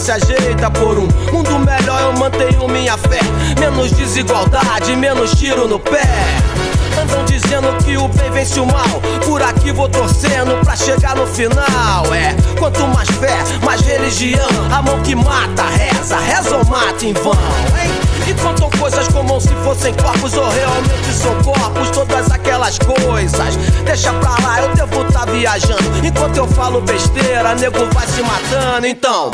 se ajeita por um mundo melhor. Eu mantenho minha fé, menos desigualdade, menos tiro no pé. Andam dizendo que o bem vence o mal. Por aqui vou torcendo pra chegar no final. É, quanto mais fé, mais religião. A mão que mata, reza, reza ou mata em vão. Hein? E contam coisas como se fossem corpos ou realmente são corpos, todas aquelas coisas. Deixa pra lá, eu devo estar tá viajando. Enquanto eu falo besteira, nego vai se matando. Então.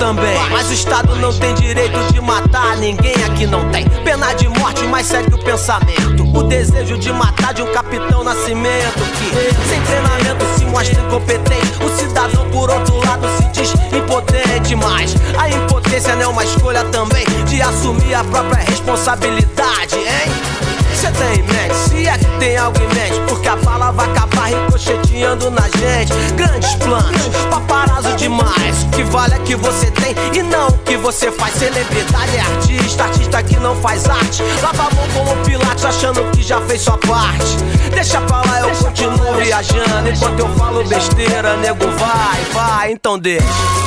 Também. Mas o Estado não tem direito de matar ninguém aqui não tem. Pena de morte, mas segue o pensamento. O desejo de matar de um capitão nascimento que, sem treinamento, se mostra incompetente. O cidadão, por outro lado, se diz impotente. Mas a impotência não é uma escolha também de assumir a própria responsabilidade, hein? Cê tem em mente, se é que tem algo em mente Porque a bala vai acabar ricocheteando na gente. Grandes planos, paparazzo demais. O que vale é que você tem e não o que você faz. Celebridade é artista, artista que não faz arte. Lava a mão como Pilates achando que já fez sua parte. Deixa pra lá, eu continuo viajando. Enquanto eu falo besteira, nego vai, vai, então deixa